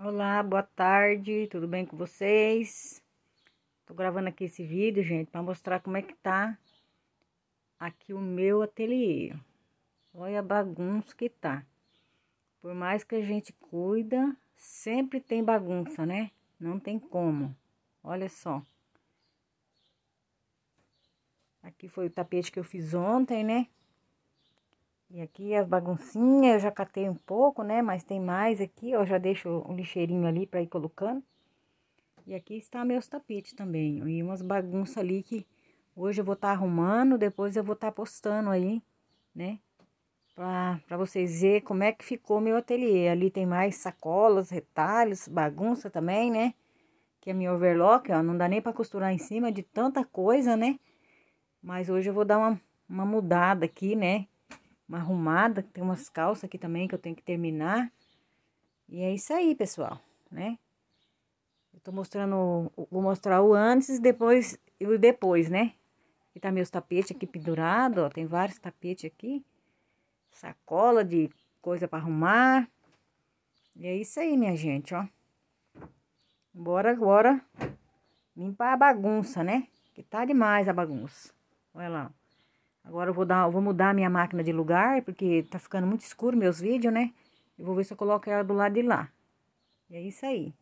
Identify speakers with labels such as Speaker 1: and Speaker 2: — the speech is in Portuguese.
Speaker 1: Olá, boa tarde, tudo bem com vocês? Tô gravando aqui esse vídeo, gente, para mostrar como é que tá aqui o meu ateliê. Olha a bagunça que tá. Por mais que a gente cuida, sempre tem bagunça, né? Não tem como. Olha só. Aqui foi o tapete que eu fiz ontem, né? E aqui as baguncinhas, eu já catei um pouco, né? Mas tem mais aqui, ó. Já deixo um lixeirinho ali pra ir colocando. E aqui está meus tapetes também. E umas bagunças ali que hoje eu vou estar tá arrumando, depois eu vou estar tá postando aí, né? Pra vocês verem como é que ficou meu ateliê. Ali tem mais sacolas, retalhos, bagunça também, né? Que é minha overlock, ó. Não dá nem pra costurar em cima de tanta coisa, né? Mas hoje eu vou dar uma, uma mudada aqui, né? Uma arrumada. Tem umas calças aqui também que eu tenho que terminar. E é isso aí, pessoal, né? Eu tô mostrando, vou mostrar o antes depois e o depois, né? Aqui tá meus tapetes aqui pendurados, ó. Tem vários tapetes aqui. Sacola de coisa para arrumar. E é isso aí, minha gente, ó. Bora agora limpar a bagunça, né? Que tá demais a bagunça. Olha lá. Agora eu vou dar, eu vou mudar minha máquina de lugar, porque tá ficando muito escuro meus vídeos, né? Eu vou ver se eu coloco ela do lado de lá. E é isso aí.